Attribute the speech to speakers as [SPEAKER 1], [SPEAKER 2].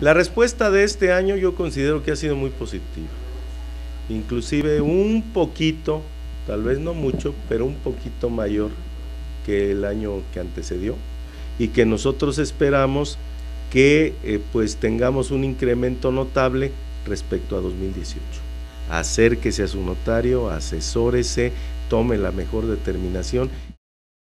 [SPEAKER 1] La respuesta de este año yo considero que ha sido muy positiva. Inclusive un poquito, tal vez no mucho, pero un poquito mayor que el año que antecedió y que nosotros esperamos que eh, pues tengamos un incremento notable respecto a 2018. Acérquese a su notario, asesórese, tome la mejor determinación